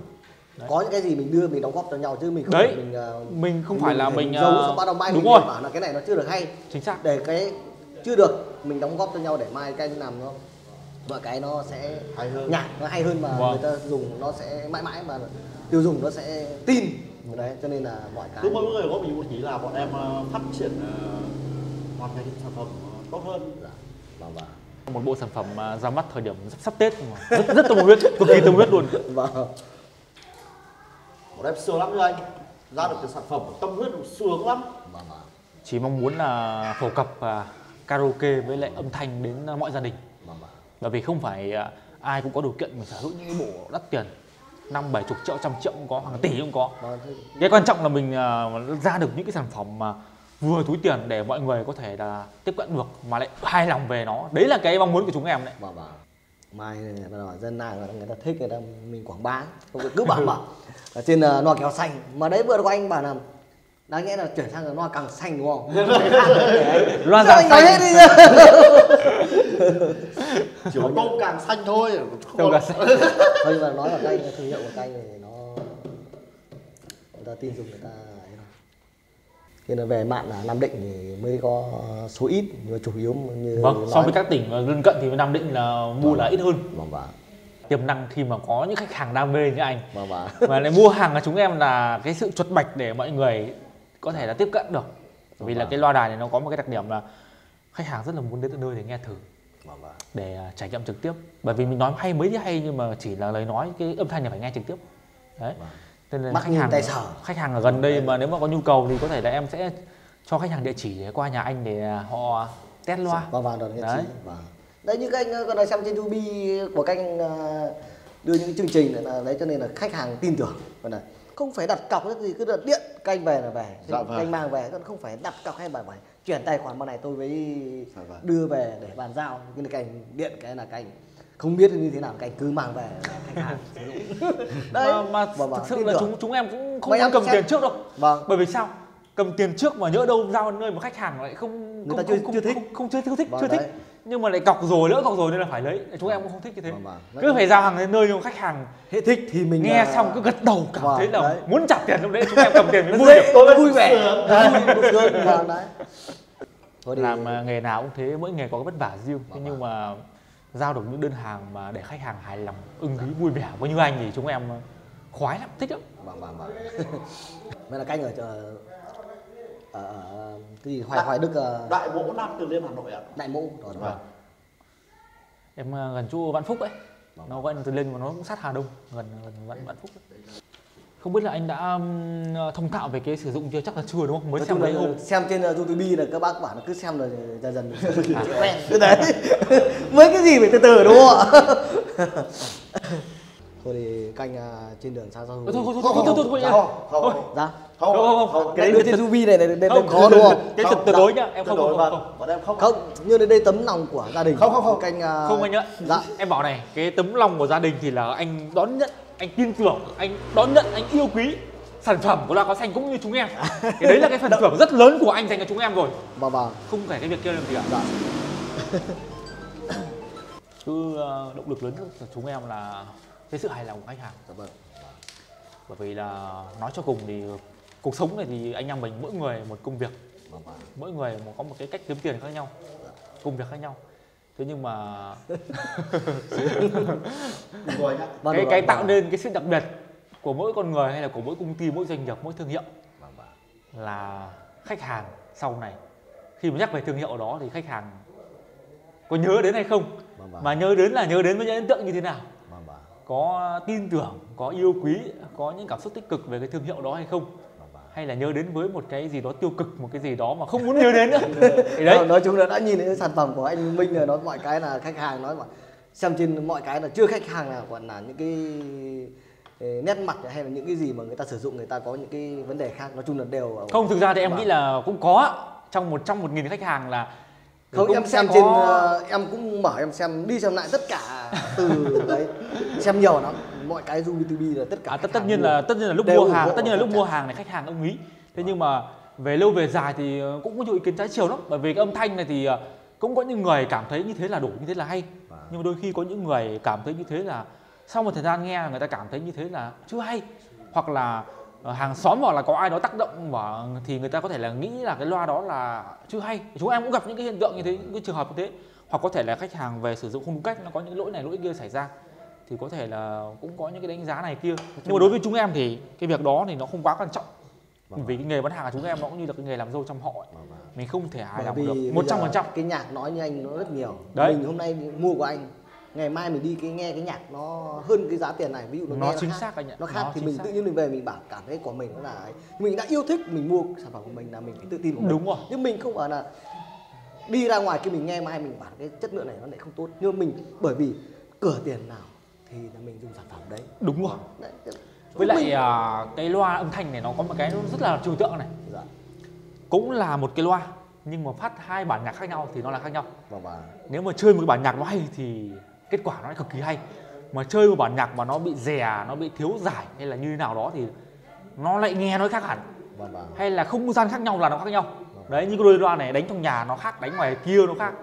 Speaker 1: có những cái gì mình đưa mình đóng góp cho nhau chứ mình không
Speaker 2: Đấy.
Speaker 1: phải mình à,
Speaker 2: mình không phải là mình
Speaker 1: giấu
Speaker 2: ờ,
Speaker 1: xong bắt đầu mai
Speaker 2: đúng
Speaker 1: mình
Speaker 2: rồi.
Speaker 1: bảo là cái này nó chưa được hay.
Speaker 2: Chính xác.
Speaker 1: Để cái chưa được mình đóng góp cho nhau để mai cái làm nó mọi cái nó sẽ
Speaker 3: Hay hơn.
Speaker 1: nhạc nó hay hơn mà
Speaker 2: Vâng.
Speaker 1: người ta dùng nó sẽ mãi mãi mà tiêu dùng nó sẽ tin đấy cho nên là mọi cái
Speaker 3: cứ mỗi người có mình một ý là bọn em ờ, phát triển ờ, hoàn thành sản phẩm ờ, tốt hơn.
Speaker 1: Vâng vâng.
Speaker 2: Một bộ sản phẩm ra mắt thời điểm sắp, sắp Tết mà. Rất rất tâm huyết cực kỳ tâm huyết luôn.
Speaker 1: Vâng.
Speaker 3: Bọn em sướng lắm như anh. Ra được cái sản phẩm tâm huyết sướng lắm.
Speaker 1: Vâng vâng.
Speaker 2: Chỉ mong muốn là phổ cập à, karaoke với lại âm thanh đến mọi gia đình.
Speaker 1: Vâng vâng.
Speaker 2: Bởi vì không phải à, ai cũng có điều kiện mình sở hữu những cái bộ đắt tiền năm bảy chục triệu trăm triệu cũng có hàng tỷ cũng có.
Speaker 1: Vâng
Speaker 2: cái quan trọng là mình à, ra được những cái sản phẩm mà vừa túi tiền để mọi người có thể là tiếp cận được mà lại hài lòng về nó. Đấy là cái mong muốn của chúng em đấy.
Speaker 1: Vâng vâng. Mai này bắt đầu dân nàng người ta, thích người ta mình quảng bá. Không cứ bảo mà ở trên uh, loa kéo xanh. Mà đấy vừa có anh bảo là đáng nghĩa là chuyển sang là loa càng xanh đúng không? [laughs]
Speaker 2: Loa
Speaker 1: nói
Speaker 2: xanh.
Speaker 1: hết đi [laughs]
Speaker 3: chỉ có tôm càng xanh thôi. Không
Speaker 2: Tôm càng xanh. [laughs]
Speaker 1: thôi nhưng mà nói là canh thương hiệu của canh này nó người ta tin dùng người ta khi nó về mạn là nam định thì mới có số ít nhưng mà chủ yếu như
Speaker 2: vâng
Speaker 1: nói-
Speaker 2: so với các tỉnh lân cận thì nam định là mua là ít hơn.
Speaker 1: Vâng vâng.
Speaker 2: Tiềm năng khi mà có những khách hàng đam mê như anh.
Speaker 1: Vâng vâng.
Speaker 2: Và lại mua hàng của chúng em là cái sự chuột bạch để mọi người có thể là tiếp cận được. Vì là cái loa đài này nó có một cái đặc điểm là khách hàng rất là muốn đến tận nơi để nghe thử.
Speaker 1: vâng vâng
Speaker 2: để à, trải nghiệm trực tiếp. Bởi vì mình nói hay mấy thì hay nhưng mà chỉ là lời nói cái âm thanh này phải nghe trực tiếp. Đấy. Nên là
Speaker 1: Vâng. Mắt
Speaker 2: khách hàng
Speaker 1: tay sờ.
Speaker 2: khách hàng ở gần đây mà nếu mà có nhu cầu thì có thể là em sẽ cho khách hàng địa chỉ để qua nhà anh để à, họ test loa.
Speaker 1: Vâng vâng rồi nghe
Speaker 2: Đấy.
Speaker 1: đấy. vâng. Đấy như các anh còn là xem trên YouTube của các anh ờ, đưa những chương trình là đấy cho nên là khách hàng tin tưởng. Không phải đặt cọc cái gì cứ đặt điện các anh về là về.
Speaker 3: Dạ vâng.
Speaker 1: anh mang về còn không phải đặt cọc hay bài bài chuyển tài khoản bên này tôi mới
Speaker 3: Dạ vâng.
Speaker 1: đưa về để bàn giao cái này các anh điện cái là các anh không biết như thế nào các anh cứ mang về khách hàng sử dụng [laughs] đấy
Speaker 2: mà, mà
Speaker 1: Vâng, vâng,
Speaker 2: thực sự là
Speaker 1: tưởng.
Speaker 2: chúng chúng em cũng không
Speaker 1: Mà
Speaker 2: muốn
Speaker 1: em
Speaker 2: cầm
Speaker 1: xem-
Speaker 2: tiền trước đâu
Speaker 1: vâng
Speaker 2: bởi vì sao cầm tiền trước mà nhỡ đâu giao nơi mà khách hàng lại không
Speaker 1: Người ta
Speaker 2: không,
Speaker 1: chưa-
Speaker 2: không,
Speaker 1: chưa thích.
Speaker 2: không, không, chưa, chưa thích
Speaker 1: Vâng,
Speaker 2: chưa thích
Speaker 1: đấy.
Speaker 2: Nhưng mà lại cọc rồi lỡ cọc rồi nên là phải lấy. Chúng em cũng không thích như thế.
Speaker 1: Vâng, vâng.
Speaker 2: cứ phải giao hàng đến nơi nhưng mà khách hàng
Speaker 1: thế thích thì mình
Speaker 2: nghe
Speaker 1: ờ,
Speaker 2: xong cứ gật đầu cảm
Speaker 1: Vâng,
Speaker 2: thấy là
Speaker 1: đấy.
Speaker 2: muốn trả tiền lúc đấy chúng em cầm tiền mới vui
Speaker 1: tôi vui vẻ. Vâng, Thôi thì-
Speaker 2: làm à, nghề nào cũng thế mỗi nghề có cái vất vả riêng. Thế nhưng mà giao được những đơn hàng mà để khách hàng hài lòng ưng ý vui vẻ có như anh thì chúng em à, khoái lắm thích lắm.
Speaker 1: Vâng vâng vâng. [laughs] Vậy là canh ở chợ ở, ở cái gì? Hoài hoài đức ờ,
Speaker 3: đại mỗ nam từ liêm hà nội ạ.
Speaker 1: Đại mẫu rồi
Speaker 3: Vâng.
Speaker 2: em à, gần chỗ Vạn Phúc ấy. Nó gọi từ lên mà nó cũng sát Hà Đông gần gần Vạn Vạn Phúc ấy. không biết là anh đã um, thông thạo về cái sử dụng chưa? Chắc là chưa đúng không? Mới
Speaker 1: nói
Speaker 2: xem mấy hôm
Speaker 1: xem trên uh, youtube là các bác bảo là cứ xem rồi dần dần quen [laughs] cứ [laughs] đấy. [laughs] Mấy cái gì phải từ từ đúng không ạ? Thôi thì canh à, trên đường xa giao
Speaker 2: thôi thôi thôi thôi thôi thôi thôi
Speaker 1: Dạ.
Speaker 2: thôi
Speaker 3: không
Speaker 2: thôi
Speaker 3: không
Speaker 1: dạ
Speaker 2: không không không
Speaker 1: cái đưa trên youtube này này đây
Speaker 2: không
Speaker 1: khó đúng không?
Speaker 2: cái
Speaker 3: Không,
Speaker 2: tuyệt đối nhá. Em không không không, không.
Speaker 3: bọn em không
Speaker 1: không. Như đây đây tấm lòng của gia đình.
Speaker 3: Không, không, không.
Speaker 1: canh à,
Speaker 2: không anh ạ
Speaker 1: dạ.
Speaker 2: Em bảo này cái tấm lòng của gia đình thì là anh đón nhận anh tin tưởng anh đón nhận anh yêu quý sản phẩm của loa có xanh cũng như chúng em. [laughs] Cái đấy là cái phần thưởng rất lớn của anh dành cho chúng em rồi.
Speaker 1: Vâng vâng
Speaker 2: không phải cái việc kia làm gì cả
Speaker 1: dạ.
Speaker 2: Cứ ờ, động lực lớn nhất của chúng em là cái sự hài lòng của khách hàng.
Speaker 1: Dạ vâng.
Speaker 2: Bởi vì là nói cho cùng thì cuộc sống này thì anh em mình mỗi người một công việc.
Speaker 1: Vâng vâng
Speaker 2: mỗi người một có một cái cách kiếm tiền khác nhau công việc khác nhau. Thế nhưng mà [laughs]
Speaker 1: Vâng,
Speaker 2: cái
Speaker 1: vâng,
Speaker 2: cái
Speaker 1: vâng.
Speaker 2: tạo nên cái sự đặc biệt của mỗi con người hay là của mỗi công ty mỗi doanh nghiệp mỗi thương hiệu là khách hàng sau này. Khi mà nhắc về thương hiệu đó thì khách hàng có nhớ đến hay không?
Speaker 1: Vâng, vâng.
Speaker 2: mà nhớ đến là nhớ đến với những ấn tượng như thế nào?
Speaker 1: Vâng, vâng.
Speaker 2: có tin tưởng có yêu quý có những cảm xúc tích cực về cái thương hiệu đó hay không hay là nhớ đến với một cái gì đó tiêu cực một cái gì đó mà không muốn nhớ đến nữa? [laughs] Thì đấy.
Speaker 1: Nói- chung là đã nhìn thấy sản phẩm của anh Minh rồi nói mọi cái là khách hàng nói mà xem trên mọi cái là chưa khách hàng nào còn là những cái ờ, nét mặt hay là những cái gì mà người ta sử dụng người ta có những cái vấn đề khác. Nói chung là đều ở-
Speaker 2: không thực ra thì em
Speaker 1: Vâng.
Speaker 2: nghĩ là cũng có. Trong một trong một nghìn khách hàng là
Speaker 1: không em xem
Speaker 2: có-
Speaker 1: trên ờ, em cũng mở em xem đi xem lại tất cả từ đấy. Xem nhiều lắm mọi cái du B2B là tất cả
Speaker 2: À, tất tất nhiên
Speaker 1: mua.
Speaker 2: là tất nhiên là lúc
Speaker 1: Đều
Speaker 2: mua hàng tất nhiên là lúc mua hàng. này khách hàng ông ý. Thế nhưng mà về lâu về dài thì ờ, cũng có nhiều ý kiến trái chiều lắm. Bởi vì cái âm thanh này thì ờ, cũng có những người cảm thấy như thế là đủ như thế là hay. Nhưng mà đôi khi có những người cảm thấy như thế là sau một thời gian nghe người ta cảm thấy như thế là chưa hay. Hoặc là ờ, hàng xóm hoặc là có ai đó tác động và thì người ta có thể là nghĩ là cái loa đó là chưa hay. Chúng em cũng gặp những cái hiện tượng như thế những cái trường hợp như thế. Hoặc có thể là khách hàng về sử dụng không đúng cách nó có những lỗi này lỗi kia xảy ra thì có thể là cũng có những cái đánh giá này kia nhưng mà đối với chúng em thì cái việc đó thì nó không quá quan trọng vì cái nghề bán hàng của chúng em nó cũng như là cái nghề làm dâu trong họ ấy. mình không thể hài lòng được một trăm phần trăm
Speaker 1: cái nhạc nói như anh nó rất nhiều
Speaker 2: Đấy.
Speaker 1: mình hôm nay mua của anh ngày mai mình đi cái nghe cái nhạc nó hơn cái giá tiền này ví dụ nó,
Speaker 2: Nó
Speaker 1: nghe
Speaker 2: chính
Speaker 1: khác,
Speaker 2: xác anh ạ.
Speaker 1: nó khác
Speaker 2: Nó
Speaker 1: thì mình
Speaker 2: xác.
Speaker 1: tự nhiên mình về mình bảo cảm thấy của mình nó là ấy. mình đã yêu thích mình mua sản phẩm của mình là mình phải tự tin của mình
Speaker 2: Đúng rồi.
Speaker 1: nhưng mình không bảo là đi ra ngoài khi mình nghe mai mình bảo cái chất lượng này nó lại không tốt nhưng mình bởi vì cửa tiền nào thì là mình dùng sản phẩm đấy.
Speaker 2: Đúng rồi.
Speaker 1: Đấy,
Speaker 2: với lại
Speaker 1: mình-
Speaker 2: à, cái loa âm thanh này nó có một cái rất là trừu tượng này.
Speaker 1: Dạ.
Speaker 2: cũng là một cái loa nhưng mà phát hai bản nhạc khác nhau thì nó là khác nhau.
Speaker 1: Vâng vâng.
Speaker 2: Nếu mà chơi một cái bản nhạc nó hay thì kết quả nó lại cực kỳ hay. Mà chơi một bản nhạc mà nó bị rè nó bị thiếu giải hay là như thế nào đó thì nó lại nghe nó khác hẳn.
Speaker 1: Vâng vâng.
Speaker 2: Hay là không gian khác nhau là nó khác nhau. Đấy như cái đôi loa này đánh trong nhà nó khác đánh ngoài kia nó khác.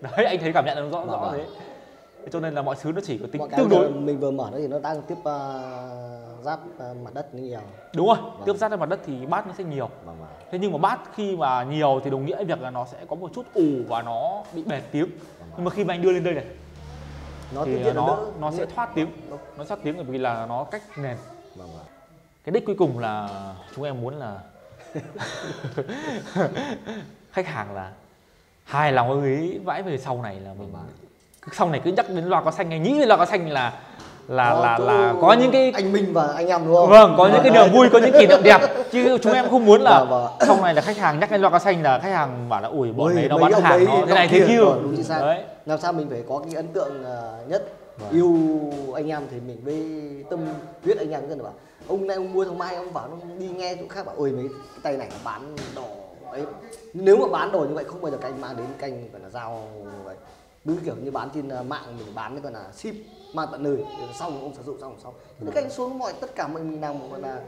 Speaker 2: Đấy anh thấy cảm nhận nó rõ rõ
Speaker 1: Vâng,
Speaker 2: thế Thế cho nên là mọi thứ nó chỉ có tính tương đối.
Speaker 1: mình vừa mở nó thì nó đang tiếp uh, giáp uh, mặt đất nhiều.
Speaker 2: Đúng rồi tiếp giáp lên mặt đất thì bát nó sẽ nhiều.
Speaker 1: Vâng vâng.
Speaker 2: Thế nhưng mà bát khi mà nhiều thì đồng nghĩa việc là nó sẽ có một chút ù và nó bị bẹt tiếng. Nhưng mà khi mà anh đưa lên đây này
Speaker 1: nó
Speaker 2: thì nó
Speaker 1: đỡ.
Speaker 2: nó sẽ thoát tiếng. nó thoát tiếng bởi vì là nó cách nền.
Speaker 1: Vâng vâng.
Speaker 2: Cái đích cuối cùng là chúng em muốn là [laughs] [laughs] khách hàng là hài lòng ưng ý vãi về sau này là mình sau này cứ nhắc đến loa có xanh anh nghĩ đến loa có xanh là là
Speaker 1: Có
Speaker 2: là là có những cái
Speaker 1: anh Minh và anh em đúng không?
Speaker 2: Vâng có những cái niềm vui có những kỷ niệm đẹp. [laughs] Chứ chúng em không muốn là
Speaker 1: Vâng, vâng.
Speaker 2: sau này là khách hàng nhắc đến loa có xanh là khách hàng bảo là ui bọn đấy nó bán
Speaker 1: ông
Speaker 2: hàng nó thế này thế
Speaker 1: kia. Vâng, đúng chính xác.
Speaker 2: đấy.
Speaker 1: Làm sao mình phải có cái ấn tượng ờ, nhất?
Speaker 2: Vâng.
Speaker 1: yêu anh em thì mình với tâm huyết anh em là bảo. Ông nay ông mua thằng mai ông bảo nó đi nghe chỗ khác bảo ôi mấy cái tay này bán đồ ấy. Nếu mà bán đồ như vậy không bao giờ canh mang đến canh phải là giao vậy cứ kiểu như bán trên ờ, mạng mình bán cái gọi là ship mang tận nơi xong ông sử dụng xong xong. Thì canh xuống mọi tất cả mình mình làm một gọi là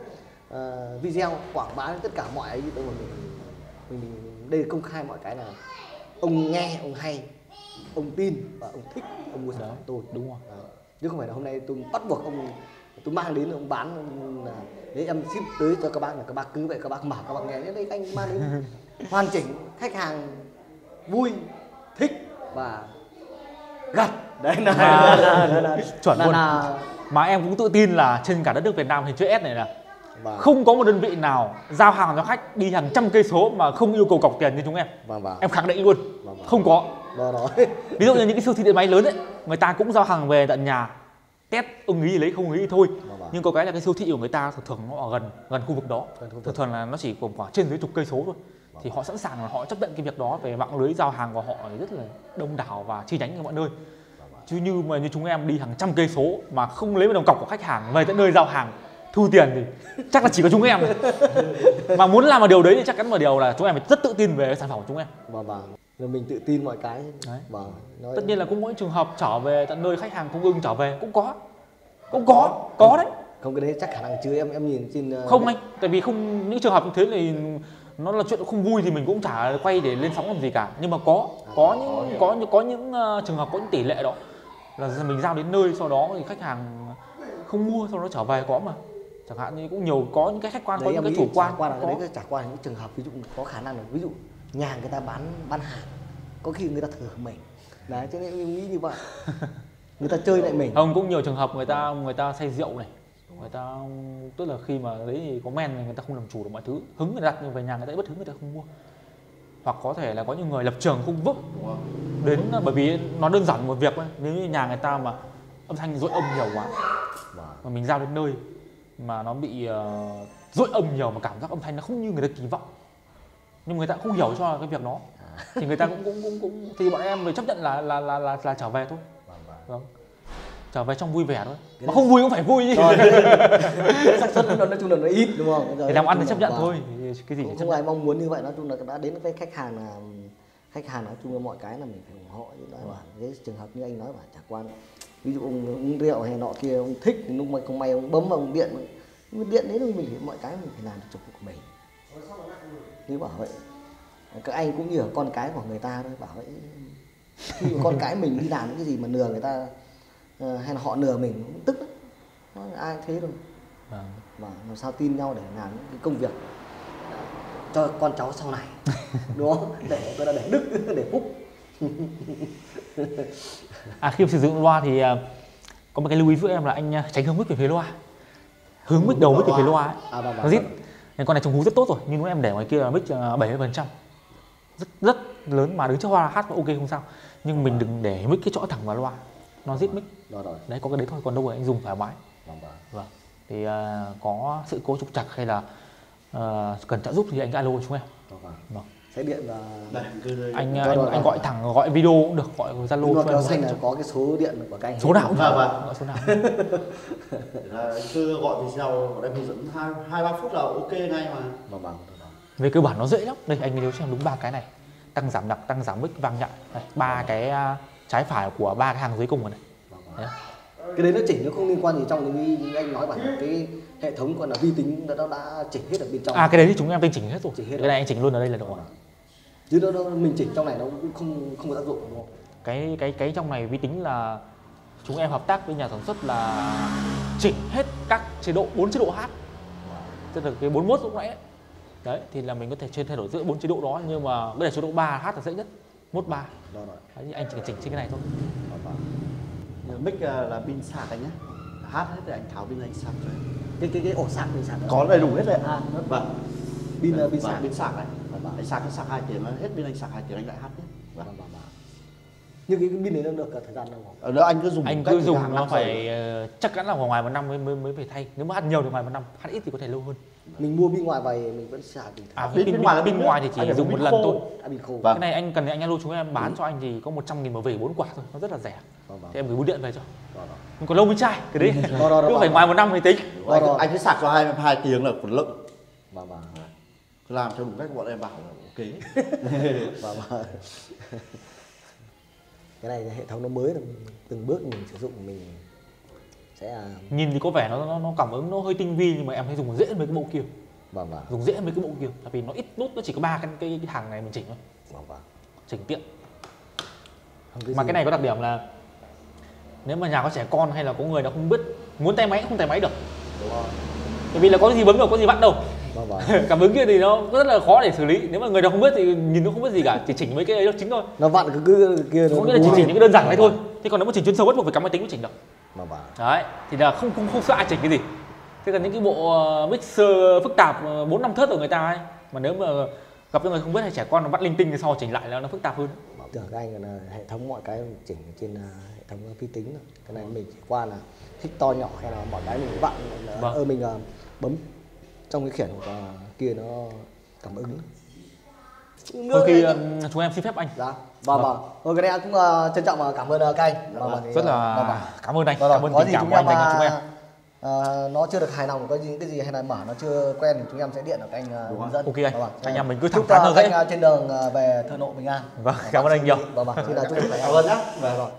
Speaker 1: ờ, video quảng bá tất cả mọi ấy tôi mà mình mình, mình đây công khai mọi cái là ông nghe ông hay ông tin và ông thích ông mua sản phẩm tôi.
Speaker 2: Đúng rồi.
Speaker 1: Đấy. chứ không phải là hôm nay tôi bắt buộc ông tôi mang đến ông bán là đấy em ship tới cho các bác là các bác cứ vậy các bác mở các bác nghe. Đến đây anh mang đến hoàn chỉnh khách hàng vui thích và gật đấy là,
Speaker 2: Và-
Speaker 1: là, là, là,
Speaker 2: chuẩn
Speaker 1: là,
Speaker 2: luôn.
Speaker 1: là,
Speaker 2: mà em cũng tự tin là trên cả đất nước Việt Nam thì chữ S này là
Speaker 1: Vâng.
Speaker 2: không có một đơn vị nào giao hàng cho khách đi hàng trăm cây số mà không yêu cầu cọc tiền như chúng em.
Speaker 1: Vâng vâng.
Speaker 2: Em khẳng định luôn.
Speaker 1: Vâng, vâng.
Speaker 2: không có.
Speaker 1: Đó đó [laughs]
Speaker 2: ví dụ như những cái siêu thị điện máy lớn ấy người ta cũng giao hàng về tận nhà test ưng ý thì lấy không ưng ý thì thôi.
Speaker 1: Vâng.
Speaker 2: nhưng có cái là cái siêu thị của người ta thường thường nó ở gần gần khu vực đó. Thường thường là nó chỉ khoảng trên dưới chục cây số thôi thì họ sẵn sàng là họ chấp nhận cái việc đó về mạng lưới giao hàng của họ rất là đông đảo và chi nhánh ở mọi nơi. Chứ như mà như chúng em đi hàng trăm cây số mà không lấy một đồng cọc của khách hàng về tận nơi giao hàng thu tiền thì chắc là chỉ có chúng em thôi. mà muốn làm một điều đấy thì chắc chắn một điều là chúng em phải rất tự tin về cái sản phẩm của chúng em.
Speaker 1: Vâng vâng. Rồi mình tự tin mọi cái.
Speaker 2: Đấy.
Speaker 1: vâng. Nói-
Speaker 2: tất nhiên là cũng mỗi trường hợp trở về tận nơi khách hàng không ưng trở về cũng có. Cũng có có đấy.
Speaker 1: không cái đấy chắc khả năng chứ. Em em nhìn trên ờ,
Speaker 2: không anh tại vì không những trường hợp như thế thì nó là chuyện không vui thì mình cũng chả quay để lên sóng làm gì cả. Nhưng mà có có những có những có những ờ, trường hợp có những tỷ lệ đó. Là mình giao đến nơi sau đó thì khách hàng không mua sau đó trở về có mà. Chẳng hạn như cũng nhiều có những cái khách quan có
Speaker 1: đấy
Speaker 2: những
Speaker 1: em
Speaker 2: cái chủ quan
Speaker 1: qua
Speaker 2: có.
Speaker 1: đấy trải qua những trường hợp ví dụ có khả năng là ví dụ nhà người ta bán bán hàng có khi người ta thử mình. Đấy cho nên em nghĩ như vậy. [laughs] Người ta chơi lại mình.
Speaker 2: Không cũng nhiều trường hợp người ta người ta say rượu này người ta tức là khi mà đấy thì có men người ta không làm chủ được mọi thứ. Hứng người ta đặt nhưng về nhà người ta bất hứng người ta không mua. Hoặc có thể là có những người lập trường không vững đến bởi vì nó đơn giản một việc nếu như nhà người ta mà âm thanh dội âm nhiều quá mà mình giao đến nơi mà nó bị uh, dội âm nhiều mà cảm giác âm thanh nó không như người ta kỳ vọng nhưng người ta cũng không hiểu cho cái việc đó thì người ta cũng cũng cũng, cũng thì bọn em phải chấp nhận là là là là, là trở về thôi. Vâng trở về trong vui vẻ thôi. Mà không vui cũng phải vui chứ. [laughs]
Speaker 1: Cái xác suất nó nói chung là nó ít đúng không?
Speaker 2: Thì làm ăn thì chấp nhận thôi. Thì cái gì
Speaker 1: cũng không ai mong muốn như vậy nói chung là đã đến với khách hàng là khách hàng nói chung là mọi cái là mình phải ủng hộ chứ nói bảo cái trường hợp như anh nói bảo chả quan. Ví dụ ông uống rượu hay nọ kia ông thích thì lúc mà không may ông bấm vào ông điện nhưng mà điện đấy thì mình mọi cái mình phải làm được chủ của mình. Như bảo vậy. Các anh cũng như là con cái của người ta thôi bảo vậy. Mà con cái mình đi làm những cái gì mà lừa người ta hay là họ lừa mình cũng tức lắm ai thế thôi
Speaker 2: Vâng.
Speaker 1: mà làm sao tin nhau để làm những cái công việc cho con cháu sau này [laughs] đúng không để gọi là để đức [laughs] để phúc
Speaker 2: À khi sử dụng loa thì à, có một cái lưu ý với em là anh à, tránh hướng mic về phía loa. Hướng mic đầu mic về phía loa ấy.
Speaker 1: À, vâng, vâng,
Speaker 2: nó rít.
Speaker 1: vâng.
Speaker 2: Nên con này chống hú rất tốt rồi, nhưng lúc em để ngoài kia là mic à, 70%. Rất rất lớn mà đứng trước loa hát ok không sao. Nhưng mình đừng để mic cái chỗ thẳng vào loa. Nó rít mic.
Speaker 1: rồi rồi
Speaker 2: Đấy có cái đấy thôi, còn đâu rồi anh dùng thoải mái.
Speaker 1: vâng vâng
Speaker 2: Vâng. Thì à, có sự cố trục trặc hay là à, cần trợ giúp thì anh alo chúng em.
Speaker 1: vâng vâng
Speaker 2: Vâng.
Speaker 1: sẽ điện và
Speaker 3: đây
Speaker 2: Anh
Speaker 1: Rồi,
Speaker 2: anh,
Speaker 1: rồi,
Speaker 2: anh
Speaker 1: rồi.
Speaker 2: gọi thẳng gọi video cũng được, gọi Zalo cho
Speaker 1: xanh là có cái số điện của các anh
Speaker 2: Số nào cũng được.
Speaker 3: Vâng, vâng.
Speaker 2: Gọi số nào.
Speaker 3: là anh cứ gọi video bọn em hướng dẫn hai hai ba phút là ok ngay mà
Speaker 1: vâng vâng
Speaker 2: về cơ bản nó dễ lắm đây anh nếu cho em đúng ba cái này tăng giảm đặc tăng giảm mic vang nhạy đây, ba cái à, trái phải của ba cái hàng dưới cùng rồi này. Đấy.
Speaker 1: cái đấy nó chỉnh nó không liên quan gì trong như anh nói bản cái hệ thống gọi là vi tính nó đã chỉnh hết ở bên trong.
Speaker 2: À cái đấy thì chúng em tinh chỉnh hết rồi.
Speaker 1: Chỉnh hết
Speaker 2: cái này anh chỉnh luôn ở đây là được rồi.
Speaker 1: Chứ nó, nó mình chỉnh trong này nó cũng không không có tác dụng đúng không?
Speaker 2: Cái cái cái trong này vi tính là chúng em hợp tác với nhà sản xuất là chỉnh hết các chế độ bốn chế độ hát tức là cái 41 lúc nãy ấy. đấy thì là mình có thể trên thay đổi giữa bốn chế độ đó nhưng mà bây giờ chế độ 3 hát là dễ nhất mốt ba.
Speaker 1: Rồi rồi.
Speaker 2: Đấy anh chỉ cần chỉnh trên cái này thôi.
Speaker 3: Mic à, là pin sạc anh nhé. Hát hết thì anh tháo pin anh sạc cho em
Speaker 1: cái cái cái ổ sạc mình sạc.
Speaker 3: Có đầy đủ hết rồi
Speaker 1: à nó
Speaker 3: vâng.
Speaker 1: Pin là pin
Speaker 3: Vâng,
Speaker 1: sạc.
Speaker 3: pin sạc này.
Speaker 1: Vâng, vâng.
Speaker 3: anh sạc cái sạc hai tiếng hết pin anh sạc hai tiếng anh lại hát nhé
Speaker 1: vâng vâng vâng nhưng cái pin đấy nó được cả thời gian đâu không
Speaker 3: ở đó anh cứ dùng
Speaker 2: anh cứ dùng nó phải
Speaker 3: rồi.
Speaker 2: ờ, chắc chắn là ngoài một năm mới mới mới phải thay. Nếu mà hát nhiều thì ngoài một năm hát ít thì có thể lâu hơn.
Speaker 1: Mình mua pin ngoài về mình vẫn sạc bình thường
Speaker 2: à
Speaker 3: Pin
Speaker 2: pin,
Speaker 3: bên ngoài là
Speaker 2: pin ngoài thì chỉ
Speaker 3: Anh phải
Speaker 2: dùng một lần thôi.
Speaker 1: À, pin khô.
Speaker 3: Vâng.
Speaker 2: cái này anh cần thì anh alo chúng em bán cho anh thì có 100 nghìn mà về bốn quả thôi nó rất là rẻ.
Speaker 1: Vâng, vâng.
Speaker 2: thì em gửi bưu điện về cho.
Speaker 1: Rồi.
Speaker 2: nhưng còn lâu mới chai. Cái đấy. Cứ phải
Speaker 1: vâng.
Speaker 2: ngoài một năm thì tính.
Speaker 3: Anh, cứ sạc cho hai hai tiếng là còn lợn
Speaker 1: vâng vâng.
Speaker 3: Cứ làm cho đúng cách bọn em bảo là ok. [laughs]
Speaker 1: Vâng vâng [laughs] cái này hệ thống nó mới từng bước mình sử dụng mình sẽ à,
Speaker 2: nhìn thì có vẻ nó nó, nó cảm ứng nó hơi tinh vi nhưng mà em thấy dùng dễ mấy cái bộ kia.
Speaker 1: Vâng vâng.
Speaker 2: Dùng dễ mấy cái bộ kia tại vì nó ít nút nó chỉ có ba cái, cái, cái hàng này mình chỉnh thôi.
Speaker 1: Vâng vâng.
Speaker 2: Chỉnh tiện.
Speaker 1: Không,
Speaker 2: mà cái này có đặc điểm là nếu mà nhà có trẻ con hay là có người nó không biết muốn tay máy không tay máy được.
Speaker 1: Đúng rồi.
Speaker 2: Bởi vì là có gì bấm đâu có gì vặn đâu
Speaker 1: vâng vâng. [laughs]
Speaker 2: Cảm ứng kia thì nó rất là khó để xử lý. Nếu mà người nào không biết thì nhìn nó không biết gì cả chỉ chỉnh mấy cái ấy là chính thôi.
Speaker 1: Nó vặn cứ cứ kia nó
Speaker 2: nghĩa là chỉ chỉnh những cái đơn giản thôi.
Speaker 1: Vâng,
Speaker 2: thế còn nếu mà chỉnh chuyên sâu bắt buộc phải cắm máy tính mới chỉnh được.
Speaker 1: Vâng vâng.
Speaker 2: Đấy thì là không không không sợ ai chỉnh cái gì. Thế còn những cái bộ ờ, mixer phức tạp ờ, bốn năm thớt của người ta ấy mà nếu mà gặp những người không biết hay trẻ con nó bắt linh tinh thì sau chỉnh lại là nó phức tạp hơn.
Speaker 1: Tưởng các anh là hệ thống mọi cái chỉnh trên à, hệ thống vi tính rồi. cái này mình chỉ qua là thích to nhỏ hay là mọi cái mình vặn
Speaker 2: Vâng.
Speaker 1: ơ mình bấm trong cái khiển của kia nó cảm ứng.
Speaker 2: Đôi khi ờ, chúng em xin phép anh.
Speaker 1: Dạ vâng vâng. rồi cái này cũng uh, trân trọng và cảm ơn uh, các anh. Vâng, vâng, thì,
Speaker 2: rất
Speaker 1: ờ, vâng,
Speaker 2: là
Speaker 1: vâng.
Speaker 2: cảm ơn anh.
Speaker 1: Vâng,
Speaker 2: cảm
Speaker 1: vâng.
Speaker 2: ơn
Speaker 1: có
Speaker 2: tình
Speaker 1: gì
Speaker 2: cảm
Speaker 1: chúng
Speaker 2: của anh
Speaker 1: em
Speaker 2: dành cho chúng em.
Speaker 1: à, à, nó chưa được hài lòng có gì cái gì hay là mở nó chưa quen thì chúng em sẽ điện được anh à, hướng dẫn.
Speaker 2: Ok anh.
Speaker 1: Vâng, vâng.
Speaker 2: Anh em mình cứ thẳng thắn là
Speaker 1: anh, à, trên đường về thợ nộ bình an.
Speaker 2: Vâng, cảm ơn anh nhiều.
Speaker 1: vâng vâng. Xin là chúc
Speaker 3: cảm ơn nhá.
Speaker 1: Vâng vâng